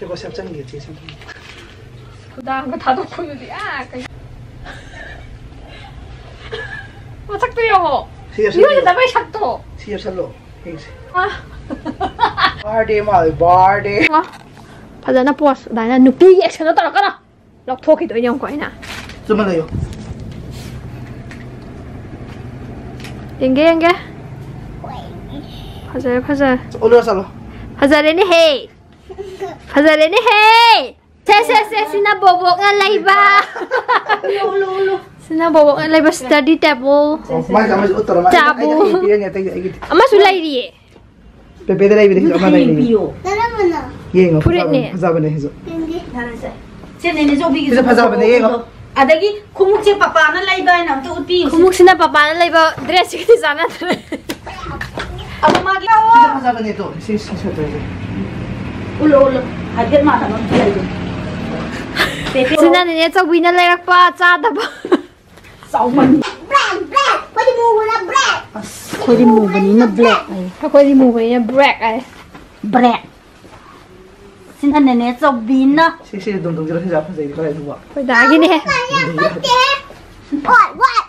니까 이게. 아또빠 술래 이게. Tôi bây giờ hiện pin. 아또빠디 하이행. Surprise. Surprise, motherfucker. Chưa có xem chân gì chứ xem. 부당한 거다 덮고 있는데 아 그... 뭐 착도 영어 Siêu 이거 siêu. 나 빨리 착도 Siêu siêu lộ. Hình siêu. 아 Party mà rồi party. 어 바다나 보았어 나는 누비 액션을 따라가라 럭토기도 인형 거이나 Giúp mà lấy. 연계 연계 파자 파자 Ôn sao Pasal ini, hei, Ses, ses, ses, sinabobok nga layba! Ulo, bobo nga layba study table. Mas, mas, utro. Tabo. Ama ulai diye. Pepe de laybi dito, ama laybi. Dalaman na. Yengo, pasaban na hizo. Hindi. Sini, nizo bigi. pasal benda na Ada lagi kumuk papa papana layba, nam tu utpi. Kumuk siya papana layba, dress siya sana. lagi magi. pasal benda itu. Sisi, sisi, sisi ulo-ulo. Hadir mata mo. Sina niya sa Black lang pa Black, black. Pwede mo wala black. Pwede mo ba niya black ay. Pwede mo ba niya black ay. Black. Sina niya sa winner. Si si dong dong jero sa pa sa ito ay duwa. What what?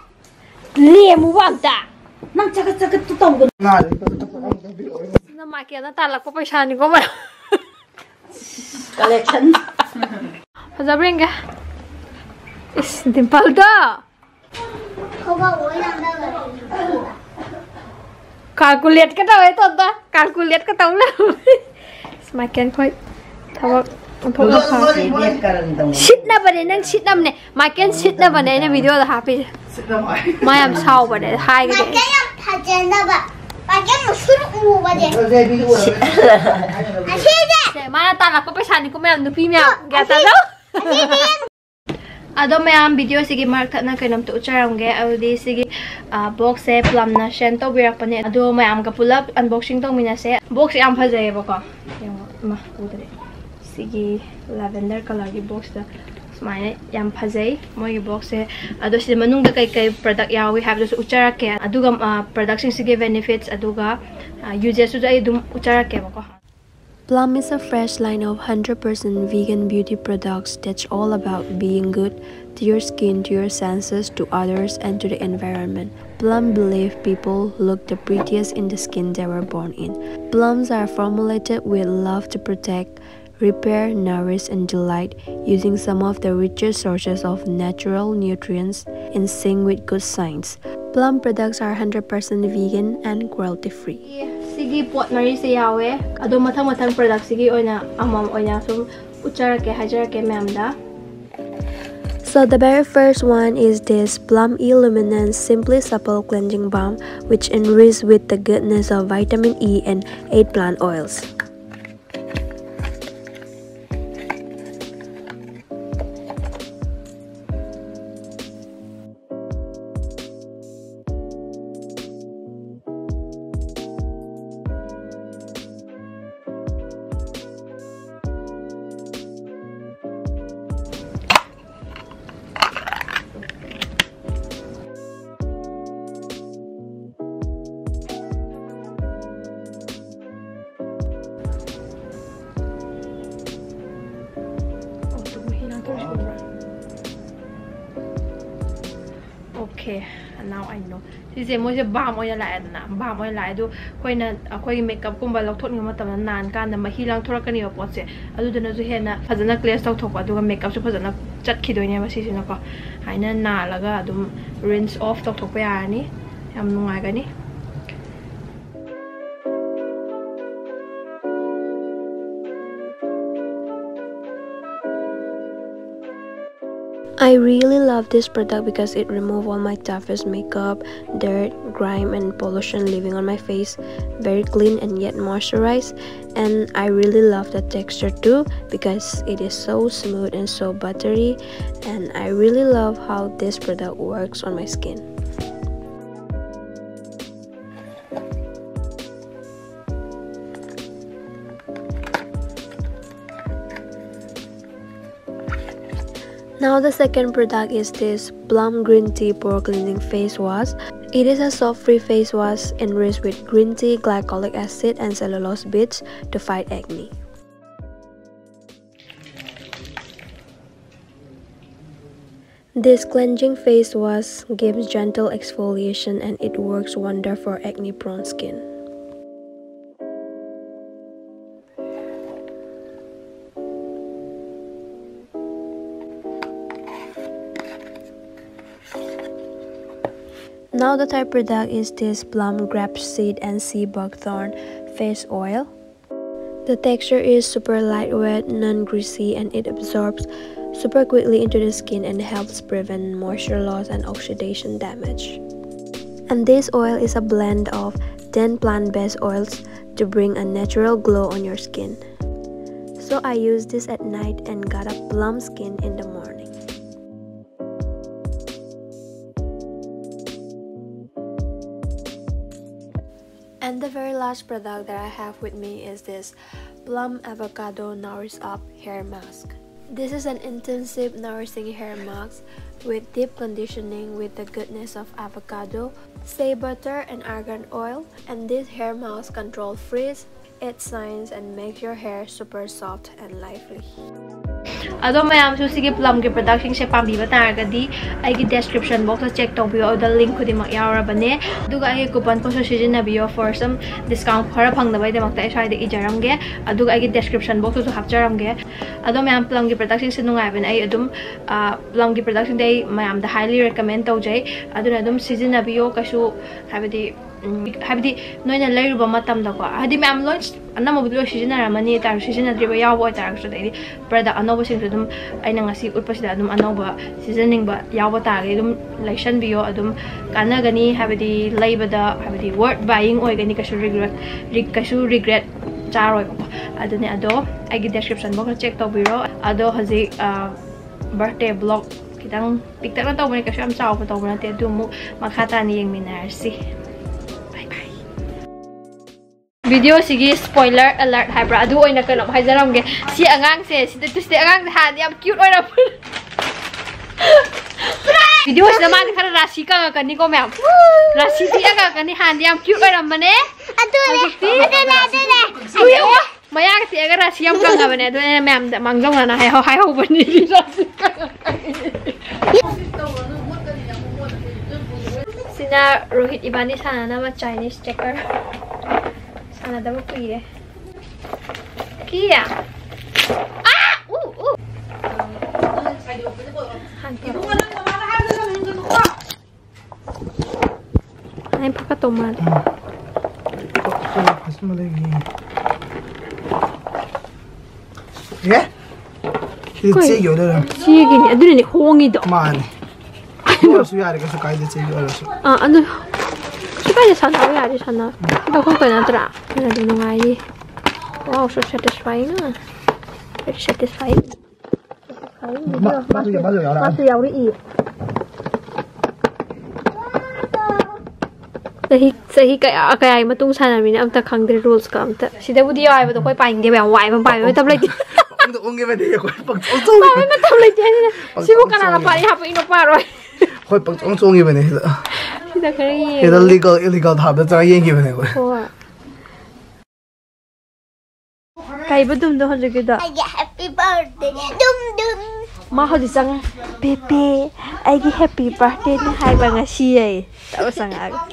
Liam wagda. Nang cagat-cagat tutong. Ngal. Sina makiya na talak pa pa siya. collection. Fazabringa. Is dimple da. Calculate ka tao ito ba? Calculate ka tao lang. Smacken ko. Tawag. Shit na ba ne? Nang shit na ba ne? Maken shit na ba ne? Na video da happy. Mayam sao ba ne? Hi ka. Maken yung tajan na ba? Maken mo suru ba ne? Shit. ꯃꯥꯅ ꯇꯥꯜꯂꯛꯄ ꯄꯩꯁꯥꯅꯤꯀꯣ ꯃꯌꯥꯝ ꯅꯨꯄꯤ ꯃꯌꯥꯝ ꯒ꯭ꯌꯥꯟ ꯇꯥꯗꯣ अदो मैं भिडियो से मरथना कम तो उचरमे अभी बॉक्स से पुलना सेंड तौरपने मैम पुलप अनबॉक्सिंग तौमीनसे बॉक्स यहाँ फजेबको उदरे लावेंडर कलर की बॉक्स सुमाय यहाँ फजे मोई बॉक्स से अद कई कई प्रोडक्ट यावे उचरके प्रोडक्ट बेनीफिट्स यूजेस उचरकेबको Plum is a fresh line of 100% vegan beauty products that's all about being good to your skin, to your senses, to others, and to the environment. Plum believe people look the prettiest in the skin they were born in. Plums are formulated with love to protect, repair, nourish, and delight using some of the richest sources of natural nutrients in sync with good science. Plum products are 100% vegan and cruelty free. sige pot mari se yawe ado mathang mathang product sige oina amam oina sum uchara ke hajar ke ma'am da So the very first one is this Plum Illuminance Simply Supple Cleansing Balm which enriches with the goodness of vitamin E and 8 plant oils. and now I know สิเจมอยจะบามอยหลายนะบามอยหลายดูค่อยนะค่ I really love this product because it removes all my toughest makeup, dirt, grime and pollution living on my face. Very clean and yet moisturized. And I really love the texture too because it is so smooth and so buttery. And I really love how this product works on my skin. The second product is this Plum Green Tea Pore Cleansing Face Wash. It is a soft-free face wash enriched with green tea, glycolic acid, and cellulose beads to fight acne. This cleansing face wash gives gentle exfoliation and it works wonder for acne-prone skin. Now the third product is this plum grapeseed and sea buckthorn face oil. The texture is super lightweight, non-greasy and it absorbs super quickly into the skin and helps prevent moisture loss and oxidation damage. And this oil is a blend of 10 plant-based oils to bring a natural glow on your skin. So I use this at night and got a plum skin in the morning. And the very last product that I have with me is this Plum Avocado Nourish Up Hair Mask. This is an intensive nourishing hair mask with deep conditioning with the goodness of avocado, shea butter, and argan oil. And this hair mask control frizz, it shines, and makes your hair super soft and lively. अदो मैं उसी प्लम के production से पाबीब तारगदी description box check तौर link खुदने coupon post सिजनबीयो फॉर सम डिस्काउंट खर फंगदे स्वाद इजरमगे डेस्क्रिप्शन बॉक्स हापचरमगे अदो प्लम की प्रोडक्शन से नाइबने प्लम की प्रोडक्शन मैं हाईली रेकमेंड तौजे सिजनबीयो कई ꯃꯌꯥꯝꯗ ꯍꯥꯏꯂꯤ ꯔꯦꯀꯃꯦꯟ ꯇꯧꯖꯩ ꯑꯗꯨꯅ ꯑꯗꯨꯝ ꯁꯤꯖꯤꯟꯅꯕꯤꯌꯣ ꯀꯩꯁꯨ ꯍꯥꯏꯕꯗꯤ ꯍꯥꯏꯕꯗꯤ ꯅꯣꯏꯅ ꯂꯩꯔꯨꯕ ꯃꯇꯝꯗꯀꯣ ꯍꯥꯏꯗꯤ ꯃꯌꯥꯝ ꯂꯣꯏ ꯑꯅꯝꯕꯕꯨꯗꯤ ꯂꯣꯏ ꯁꯤꯖꯤꯟꯅꯔꯝꯃꯅꯤ ꯇꯥꯔꯁꯨ ꯁꯤꯖꯤꯟꯅꯗ꯭ꯔꯤꯕ ꯌꯥꯎꯕ ꯑꯣꯏꯇꯥꯔꯒꯁꯨ ꯑꯗꯩꯗꯤ ꯄ꯭ꯔꯗꯛ ꯑꯅꯧꯕꯁꯤꯡꯁꯨ ꯑꯗꯨꯝ ꯑꯩꯅ ꯉꯁꯤ ꯎꯠꯄꯁꯤꯗ ꯑꯗꯨꯝ ꯑꯅꯧꯕ ꯁꯤꯖꯤꯟꯅꯤꯡꯕ ꯌꯥꯎꯕ ꯇꯥꯔꯒꯗꯤ ꯑꯗꯨꯝ ꯂꯩꯁꯟꯕꯤꯌꯣ ꯑꯗꯨꯝ ꯀꯥꯟꯅꯒꯅꯤ ꯍꯥꯏꯕꯗꯤ ꯂꯩꯕꯗ ꯍꯥꯏꯕꯗꯤ ꯋꯔꯠ ꯕꯥꯏꯌꯤꯡ ꯑꯣꯏꯒꯅꯤ ꯀꯩꯁꯨ ꯔꯤꯒ꯭ꯔꯦꯠ ꯀꯩꯁꯨ ꯔꯤꯒ꯭ꯔꯦꯠ ꯆꯥꯔꯣꯏꯕꯀꯣ ꯑꯗꯨꯅꯦ ꯑꯗꯣ ꯑꯩꯒꯤ ꯗꯦꯁꯀ꯭ꯔꯤꯞꯁꯟ ꯕꯣꯛꯁꯇ ꯆꯦꯛ ꯇꯧꯕꯤꯔꯣ ꯑꯗꯣ ꯍꯧꯖꯤꯛ ꯕꯔꯊꯗꯦ ꯕ꯭ꯂꯣꯛ ꯈꯤꯇꯪ ꯄꯤꯛꯇꯛꯅ ꯇꯧꯕꯅꯦ ꯀꯩꯁꯨ ꯌꯥꯝ ꯆꯥꯎꯕ ꯇꯧꯕ ꯅꯠꯇꯦ ꯑꯗꯨ video sigi spoiler alert hai haibra adu oi nakalam hai jaram ge si angang se si tu si angang ha yam cute oi na video sida zaman khara rashi ka ka ni ko mam rashi si aga ka ni han yam cute oina mane. Adu le adu le adu le. Tu ye wa maya si aga rashi am ka ga bane adu ne mam mang jong na hai ho hai ho bani rashi ka Sina Rohit Ibani sana nama Chinese checker. sanadaba kuire kia ah uh uh Ay, pakatumal. 하시면 되기. 예? 이제 요래라. Sige, adun ni hongi do. 마네. 그래서 야래 가서 가이드 제 요래서. Ah, ano? Kasi kaya sana ako yari sana. Ito kung kaya natra. Ano din nung ay. Wow, so satisfying na. Very satisfying. Satisfying. 마 맞아 맞아 야라. Masu yaw ri i. Sahi sahi kaya kaya ay matung sana min amta khangde rules ka amta. Sida budi yaw ay ba to koy paing de ba wai ba pai ba tab lai. 엉도 엉게면 돼. 거의 뻥 Pai 쫑쫑. ba tab lai de. Sibu kana na pari ha pa ino pa roi. 거의 뻥 쫑쫑이면 돼. Sida kare ye. 얘들 legal illegal 답도 잘 얘기면 돼. Hoa. Kay ba dum do hol gida. I get happy birthday. Dum dum. Ma hol sang Pepe, aigi happy birthday na hai ba nga si ay. Tapos ang aga.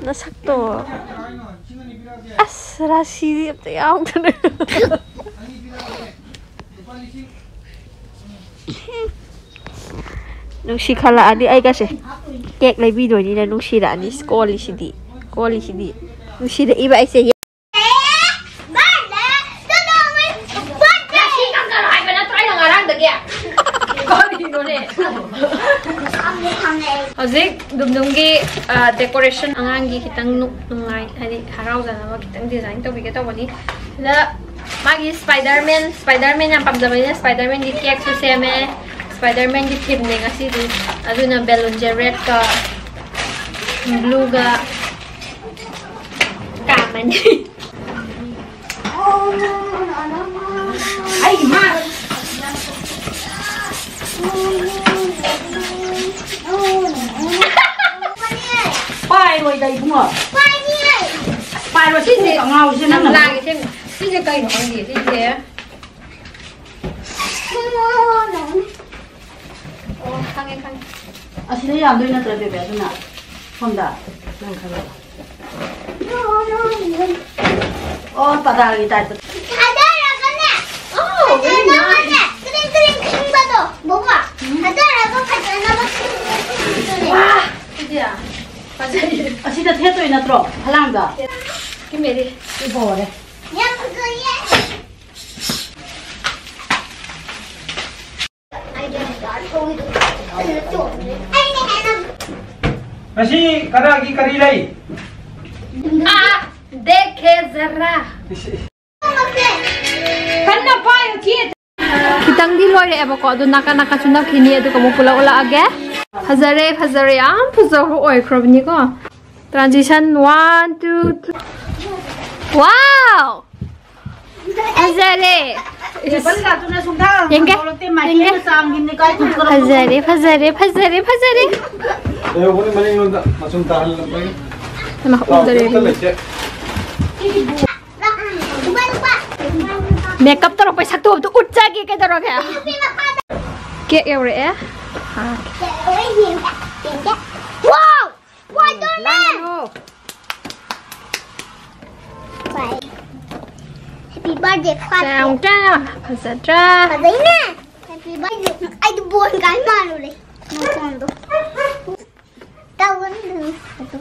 Nasakto. As rasi ito yaw na. Nung si kala adi ay lai video ni na da ni skoli si di. Di. Ay Birthday. Dum dum. Birthday. Kang karo ay nung si kala ani ay kasi kek lebi do ni nung si da ni skoli si di koli si di nung si da iba ay siya Hazik, dumdunggi uh, decoration ang anggi kita nuk nungai hari harau dan apa kita design tapi kita bani Ada magis Spiderman Spiderman yang pamdamanya Spiderman di kiek susah ꯁ꯭ꯄꯥꯏꯗꯔꯃꯦꯟꯒꯤ ꯊꯤꯝꯅꯦ ꯉꯁꯤꯗꯤ ꯑꯗꯨꯅ ꯕꯦꯂꯨꯟꯁꯦ ꯔꯦꯗꯀ ꯕ꯭ꯂꯨꯒ ꯀꯥꯃꯅꯤ Ay, ma! Pairoi đây đúng không? Pairoi chứ gì? Ngao chứ nó ꯌꯥꯝ là ꯂꯥꯡꯉꯦ ꯁꯦꯝ ꯁꯤꯁꯦ ꯀꯩꯅꯣ ꯈꯪꯗꯦ ꯁꯤꯁꯦ ꯑꯣ ꯈꯪꯉꯦ ꯈꯪꯉꯦ ꯑꯁꯤꯗ ꯌꯥꯝꯗꯣꯏ ꯅꯠꯇ꯭ꯔ ꯕꯦꯕꯤ ꯑꯗꯨꯅ ꯁꯣꯝꯗ ꯅꯪ ꯈꯪꯉꯦ ꯑꯣ ꯄꯗꯥꯔꯒꯤ ꯇꯥꯏꯞꯇ ꯊꯥꯗꯔꯒꯅꯦ ꯑꯣ ꯐꯖꯅꯕꯅꯦ ꯀ꯭ꯔꯤꯡ ꯀ꯭ꯔꯤꯡ ꯈꯤꯡꯕꯗꯣ ꯕꯣꯕꯥ ꯊꯥꯗꯔꯒ ꯐꯖꯅꯕ ꯈꯤꯡꯕꯗꯣ ꯋꯥ ꯏꯗꯤꯌꯥ ꯐꯖꯩ ꯑꯁꯤꯗ ꯊꯦꯠꯇꯣꯏ ꯅꯠꯇ꯭ꯔꯣ ꯐꯂꯥꯡꯗ ꯀꯤꯃꯦꯔꯤ ꯏꯕꯣꯔꯦ Masih karagi kari lay. Ah, देखे जरा kanna payo kit खितंगी लोइरेबको अदु नाका नाका सुना खिनी अदु कमु पुला उला आगे फजरे फजरे याम फजर ओइख्रबनी को ट्रांजिशन 1 2 3 वाओ Makeup तर पैसा तो उच्चा के तर के every wow what do man bye Happy birthday Fatih. Sao cha? Sa cha. Padina. Happy birthday. Ai tu buat kai malu le. Macam tu. Tahu kan tu.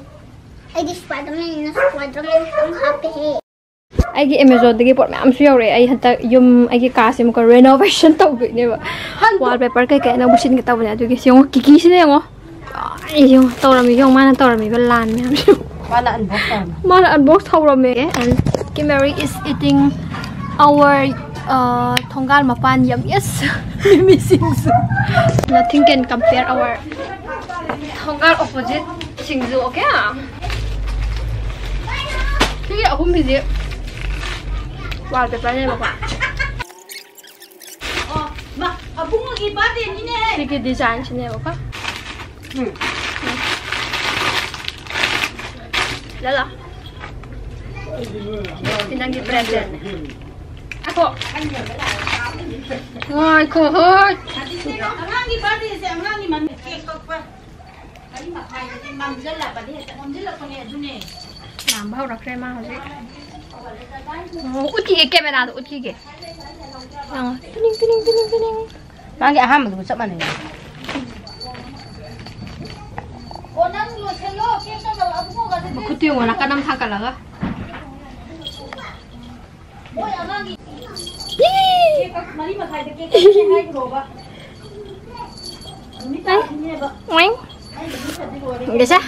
Ai di Spiderman, Spiderman ang happy. ꯑꯩꯒꯤ ꯑꯦꯃꯦꯖꯣꯟꯗꯒꯤ ꯄꯣꯠ ꯃꯌꯥꯝꯁꯨ ꯌꯧꯔꯛꯑꯦ ꯑꯩ ꯍꯟꯗꯛ ꯌꯨꯝ ꯑꯩꯒꯤ ꯀꯥꯁꯦ ꯑꯃꯨꯛꯀ ꯔꯦꯅꯣꯚꯦꯁꯟ ꯇꯧꯗꯣꯏꯅꯦꯕ ꯋꯥꯜ ꯄꯦꯄꯔ ꯀꯩꯀꯩ ꯑꯅꯧ ꯁꯤꯟꯒꯦ ꯇꯧꯕꯅꯦ ꯑꯗꯨꯒꯤ ꯁꯤ ꯌꯦꯡꯉꯣ ꯀꯤꯀꯤꯁꯤꯅ ꯌꯦꯡꯉꯣ ꯑꯩ ꯌꯦꯡꯉꯣ ꯇꯧꯔꯝꯃꯤ ꯌꯦꯡꯉꯣ ꯃꯥꯅ ꯇꯧꯔꯝꯃꯤꯕ ꯂꯥꯟ ꯃꯌꯥꯝꯁꯦ ꯃꯥꯅ ꯑꯟꯕꯣꯛꯁ ꯇꯧꯔꯝꯃꯦ ꯃꯥꯅ ꯑꯟꯕꯣꯛꯁ ꯇꯧꯔꯝꯃꯦ ꯀꯤꯃꯦꯔꯤ is eating our uh, Thonggal Mapan yum. Yes. Mimisingsoo nothing can compare our Thonggal opposite Singzu okay? Sige aku busy wallpaper na ba Oh ma abung lagi ba din ini Sige design siya ba pa Hmm. Lala. Pinanggit present Ngồi khổ hơi. làm bao đặc trem mà hả chị? cái camera rồi uthi cái. Nào, tinh tinh tinh tinh tinh. Mang cái ham mà tụi sắp mà này. 그 뛰어 워낙 까남 사갈라가. 뭐야, 나기 ngoan để sao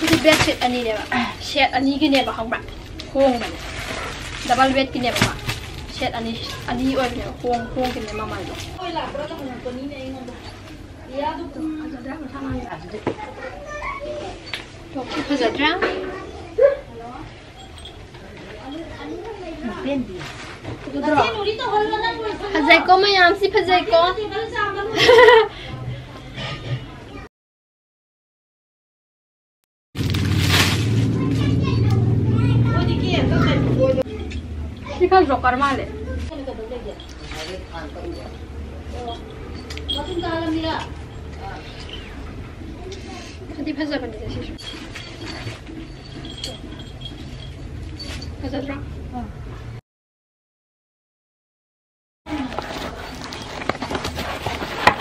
cái bed set anh đi nè bạn set anh đi cái nè bạn không bạc khuôn bạn. Double bed cái nè bạn? ket ani ani oi ne kuong kuong kin ne mama do oi la bro la ko ni ne ngon do ya do ko aja da ko sama ya to ki ko za dra Bendi. Hazai ko mayam si hazai ko. ઠલજો કરમાલે દી ફસબની જશે ફસબરા હા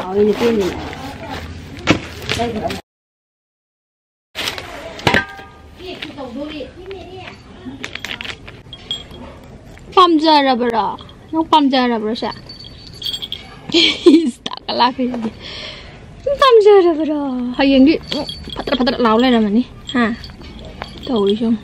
આવીને પેલી pamjara bro. Yung pamjara bro siya. He's tak kalaki. Yung pamjara bro. Hayang di. Patra-patra laulay naman eh. Ha. Tawag siyang.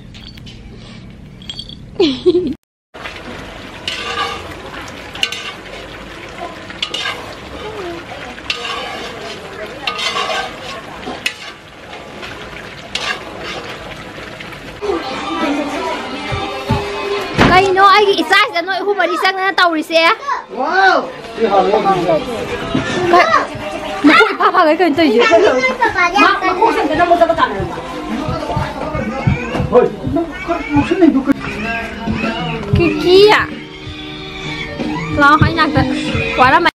我这些跟他倒这些，哇！你好牛逼！快，你快爬爬来跟自己，那那木怎么搞的？哎，那可木生的都跟，Kia，老好养的，换了没？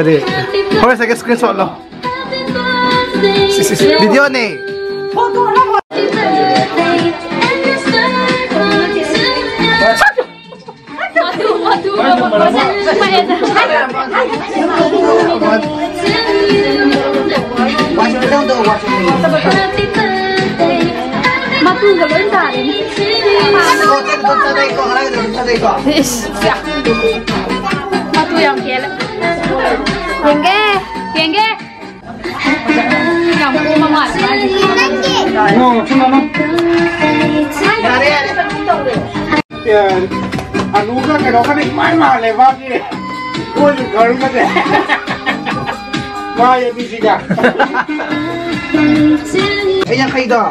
Kali. Hoy sa screenshot lo. Si si video ni. Foto na mo. Watch it down, watch it down. 那个轮打的，我我再一个，再来一个，个。羊了。点，羊不慢慢来，慢点。哦，去妈妈。哪里啊？你在运的。啊，路哥给老哥的买马来吧，你。我是搞什么的？妈呀，必须的。哎呀，黑的。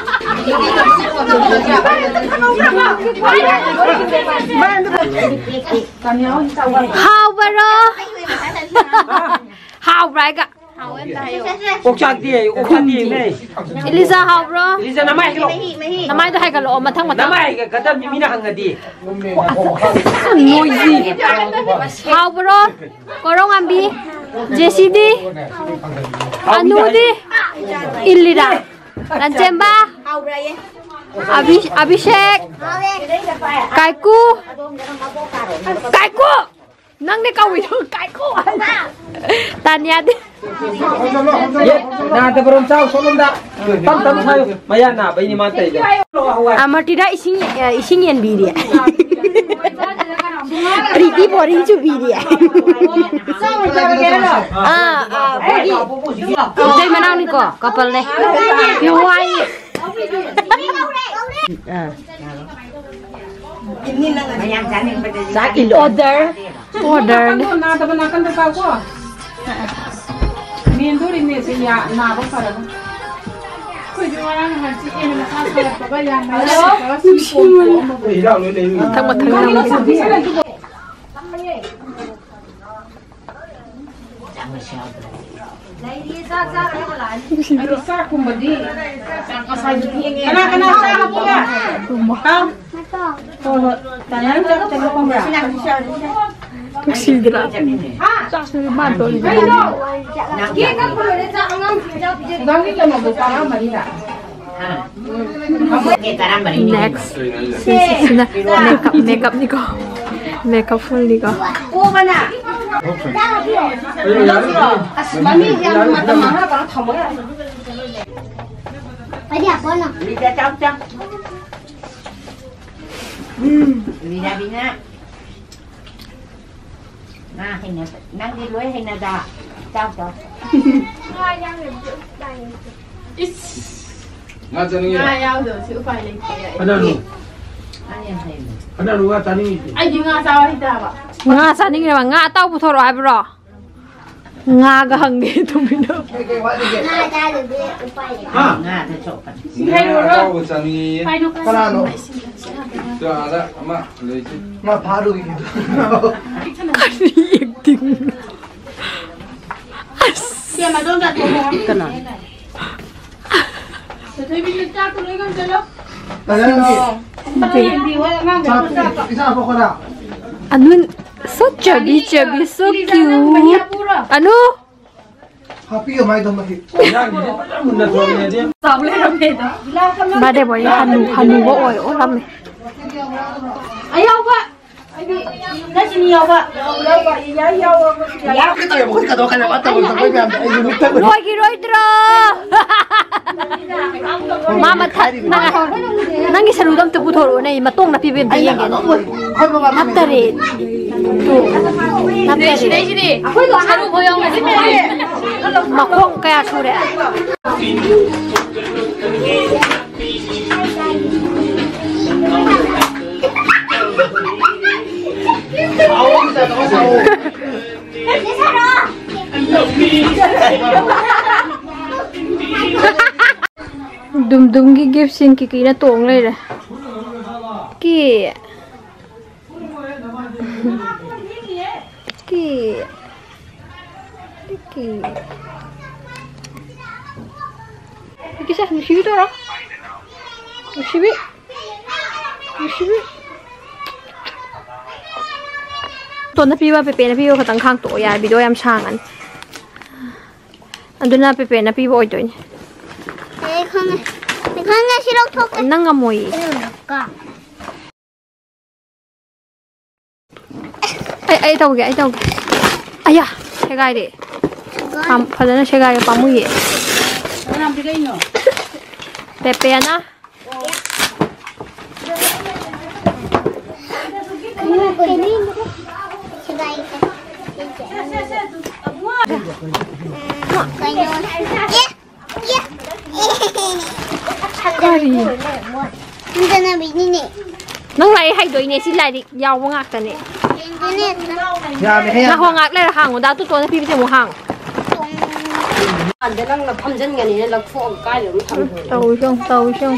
hào bà rơ hào bà cả cuộc trò tiền cuộc trò tiền này Elisa hào rơ Elisa nắm ai cái lỗ? Ai tôi hay cái lỗ mà thằng mà nắm ai cái cái tâm như mina hàng gì? Ngồi gì? Hào bà rơ có đi. Anu Ranchemba, Abis, abisek. Kaiku, Kaiku, nang ni kau itu Kaiku, Tanya di. Nah, teberon perumcau, solom dah. Tam tam sayu maya na, bayi ni mata. Amat tidak isinya eh, isinya biri. प्रीति pori चुबीरी है उधर मनाओ Order. Order. Next. Isa akong badi. Kana kana sa Next. Makeup makeup. 메이크업 풀리가 꼬바나 아스마미 양도 맞다 말아 봐 더모야 어디야 보나 리자 짱짱 음 리자 비나 나 해나 난게 로에 해나다 짱짱 아 양을 좀 이씨 맞아 누구야 나 양도 지금 빨리 빨리 Kana nuga tani ngi. Ai jinga sawa hitaba. Nga sa ningi ba nga tau bu thoro ai bro. Nga ga hang ni tu mi do. Nga ta de de upai. Ha nga ta chok pan. Si hai ro ro. Tau bu tani. Pai no kana no. Ta da ama le chi. Ma pha ru gi. Kani ek ding. Sia ma don da ko. Kana. Tôi thấy mình ta tôi lấy con chơi lắm. Ano? So chubby, chubby, so cute. Ano? Happy yung may dumahit. Bade boy, hanu, hanu ko oy, olam. Ayaw ba? لجني يابا يابا إياي يابا يا أخي طيب خذ كذا وخلي أبعتها واجي رويدرا ماما تخلي نعي سلو دم تبو ثورو نعي ما تونا في بيم دي يعني نبتري نبتري شدي شدي سلو بيوم ما كون كيا شورة đùm đùm cái gift xin cái kia nó tuồng lên rồi kì kì kì cái sao mình xíu đó đó. Mình xíu biết mình xíu ตัวนับพี่ว่าเปเปนับพี่ว่าเขาตั้งข้างตัวยายบิดวยามช่างอันอันดูน่าเปเปนับพี่ว่าโอ้ยตัวนี้ไอ้ข้างไอ้ข้างไงชิลกทุกนั่งงมวยไอ้ไอ้ตัวแกไอ้ตัวแกไอ้ยาใช่ไงดิทำพอแล้วใช่ไงปั๊มมือเย่เปเปนะ Ini nang lại hay đuổi nè xin lại đi giàu quá ngạc tận nè là hoa ngạc lại là hàng đã tụt tôi phi thế một hàng tàu xong tàu xong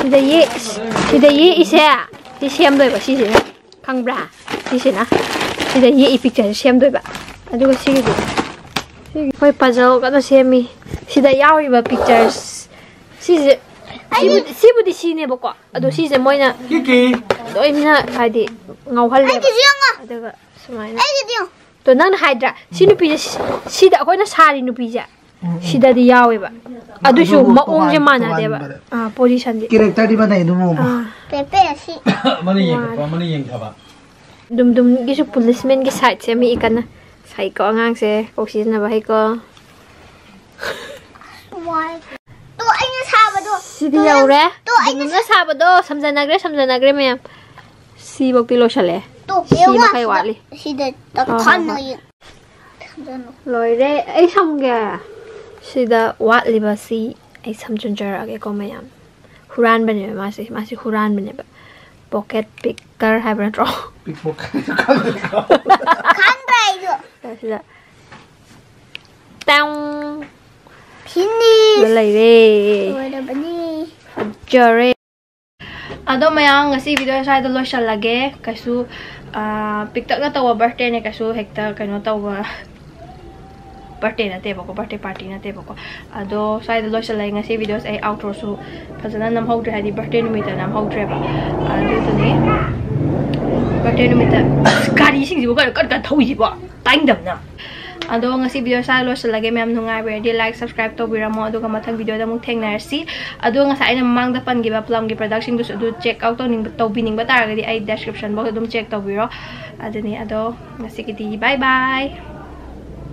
ꯁꯤꯗ ꯌꯦ ꯁꯤꯗ ꯌꯦꯛꯏꯁꯦ ꯁꯤ ꯁꯦꯝꯗꯣꯏꯕ ꯁꯤꯁꯤꯅ ꯈꯪꯕ꯭ꯔꯥ ꯁꯤꯁꯤꯅ ꯁꯤꯗ ꯌꯦꯛꯏ ꯄꯤꯛꯆꯔꯁꯦ ꯁꯦꯝꯗꯣꯏꯕ ꯑꯗꯨꯒ ꯁꯤꯒꯤꯗꯤ ꯁꯤꯒꯤ ꯑꯩꯈꯣꯏ ꯄꯖꯜ ꯀꯟꯅ ꯁꯦꯝꯃꯤ ꯁꯤꯗ ꯌꯥꯎꯔꯤꯕ ꯄꯤꯛꯆꯔꯁ ꯁꯤꯁꯦ ꯁꯤꯕꯨꯗꯤ ꯁꯤꯅꯦꯕꯀꯣ ꯑꯗꯣ ꯁꯤꯁꯦ ꯃꯣꯏꯅ ꯂꯣꯏꯅ ꯍꯥꯏꯗꯤ ꯉꯧꯍꯜꯂꯦꯕ ꯑꯗꯨꯒ ꯁꯨꯃꯥꯏꯅ ꯑꯗꯣ ꯅꯪꯅ ꯍꯥꯏꯗ꯭ꯔꯥ ꯁꯤ ꯅꯨꯄꯤꯁꯦ ꯁꯤꯗ ꯑꯩꯈꯣꯏꯅ ꯁꯥꯔꯤ ꯅꯨꯄꯤꯁꯦ ꯁꯤꯗꯗꯤ ꯌꯥꯎꯋꯦꯕ ꯑꯗꯨꯁꯨ ꯃꯑꯣꯡꯁꯦ ꯃꯥꯟꯅꯗꯦꯕ ꯑꯥ ꯄꯣꯖꯤꯁꯟꯗꯤ ꯀꯦꯔꯦꯛꯇꯔꯗꯤ ꯃꯥꯟꯅꯩ ꯑꯗꯨꯝ ꯑꯃ ꯄꯦꯄꯦ ꯑꯁꯤ ꯃꯅꯤ ꯌꯦꯡꯊꯕ ꯃꯅꯤ ꯌꯦꯡꯊꯕ dum dum gi su policeman gi side se mi ikan sai ko ngang se ko si na bai ko to ai na sa ba do si di yau re to ai na sa ba do samja na gre samja na gre me si bok ti lo chale to si ma kai wa li si de ta khan na yin loi re ai sam ga 是的，瓦里巴西，哎，삼촌절하게꼬매얌 huran bener masih masih huran bener pak pocket picker hybrid roll big pocket kan kan itu sudah tang finish belai deh udah benih jari Ado mayang ngasi video saya dulu siya lagi kaso uh, piktak na tawa birthday ni kaso hektar kano tawa birthday na te boko birthday party na te boko ado sai de lo sa lai ngasi videos eh, ay outro so phajana nam hok dre hadi birthday nu mita nam hok dre ba ado to ne birthday nu mita kari sing jibo ka kar ka thau jibo taing dam na. Ado ngasi video sa lo sa lage mam nu ready like subscribe to bira mo ado ka video da mu thank na si ado ngasa ai nam mang da pan giba plam gi production du du check out to ning to bining ba tar ga di ai description box dum check to ado nih ado ngasi kiti bye bye.